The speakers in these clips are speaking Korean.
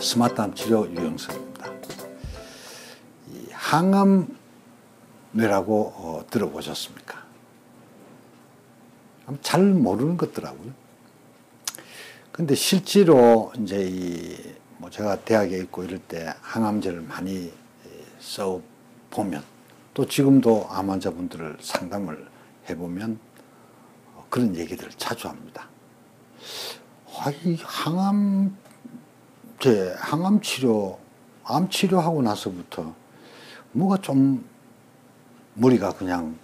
스마트암 치료 유형성입니다. 항암뇌라고 어, 들어보셨습니까? 잘 모르는 것더라고요. 근데 실제로 이제 이 뭐 제가 대학에 있고 이럴 때 항암제를 많이 써 보면 또 지금도 암 환자분들을 상담을 해보면 어, 그런 얘기들을 자주 합니다. 아, 이 항암 제, 항암 치료, 암 치료하고 나서부터 뭐가 좀 머리가 그냥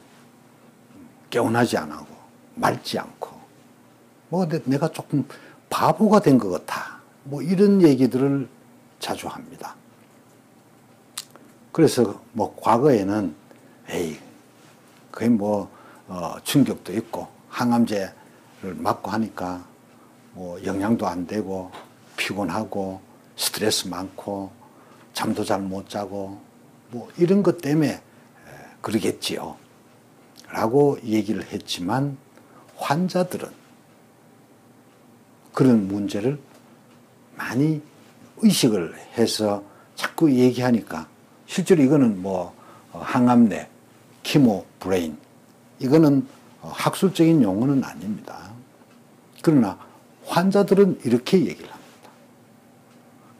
개운하지 않고 맑지 않고 뭐 내가 조금 바보가 된 것 같아. 뭐 이런 얘기들을 자주 합니다. 그래서 뭐 과거에는 에이 거의 뭐 어, 충격도 있고 항암제를 맞고 하니까 뭐 영양도 안 되고 피곤하고 스트레스 많고 잠도 잘 못 자고 뭐 이런 것 때문에 그러겠지요. 라고 얘기를 했지만 환자들은 그런 문제를 많이 의식을 해서 자꾸 얘기하니까 실제로 이거는 뭐 어, 항암뇌, chemo brain 이거는 어, 학술적인 용어는 아닙니다. 그러나 환자들은 이렇게 얘기를 합니다.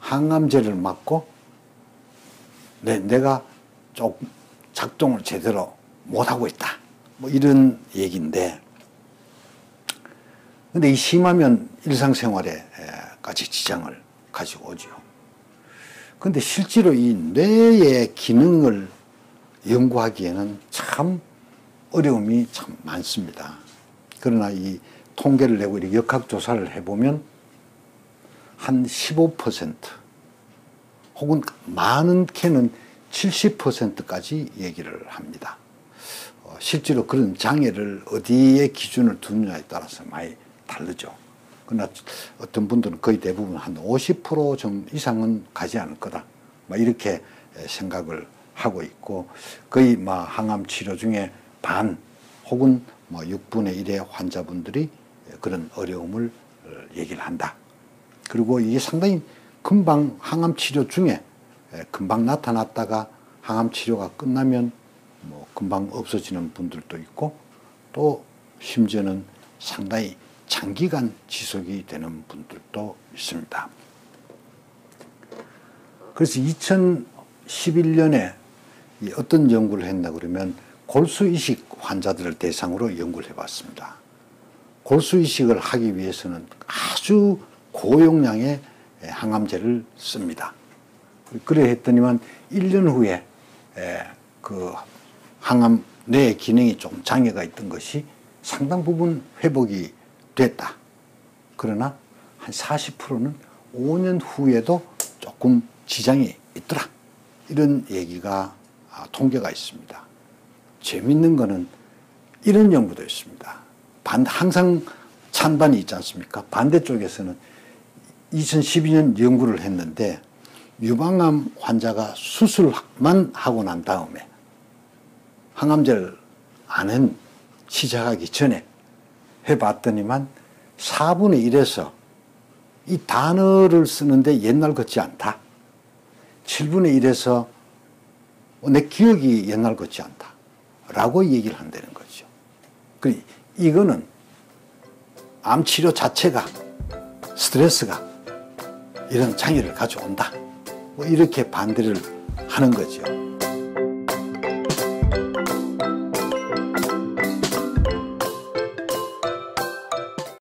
항암제를 맞고 뇌, 뇌가 조금 작동을 제대로 못하고 있다. 뭐 이런 얘기인데 근데 이 심하면 일상생활에까지 지장을 가지고 오죠. 근데 실제로 이 뇌의 기능을 연구하기에는 참 어려움이 참 많습니다. 그러나 이 통계를 내고 이렇게 역학조사를 해보면 한 15% 혹은 많은 캐는 70%까지 얘기를 합니다. 어, 실제로 그런 장애를 어디에 기준을 두느냐에 따라서 많이 다르죠. 그러나 어떤 분들은 거의 대부분 한 50%좀 이상은 가지 않을 거다. 막 이렇게 생각을 하고 있고 거의 막 항암 치료 중에 반 혹은 뭐 6분의 1의 환자분들이 그런 어려움을 얘기를 한다. 그리고 이게 상당히 금방 항암 치료 중에 금방 나타났다가 항암 치료가 끝나면 뭐 금방 없어지는 분들도 있고 또 심지어는 상당히 장기간 지속이 되는 분들도 있습니다. 그래서 2011년에 어떤 연구를 했나 그러면 골수 이식 환자들을 대상으로 연구를 해봤습니다. 골수 이식을 하기 위해서는 아주 고용량의 항암제를 씁니다. 그래 했더니만 1년 후에 그 항암 뇌 기능이 좀 장애가 있던 것이 상당 부분 회복이 됐다. 그러나 한 40%는 5년 후에도 조금 지장이 있더라. 이런 얘기가 아, 통계가 있습니다. 재밌는 거는 이런 연구도 있습니다. 반, 항상 찬반이 있지 않습니까? 반대쪽에서는 2012년 연구를 했는데 유방암 환자가 수술만 하고 난 다음에 항암제를 안한 시작하기 전에 해봤더니만 4분의 1에서 이 단어를 쓰는데 옛날 같지 않다. 7분의 1에서 내 기억이 옛날 같지 않다. 라고 얘기를 한다는 거죠. 그 이거는 암 치료 자체가 스트레스가 이런 장애를 가져온다. 뭐 이렇게 반대를 하는 거죠.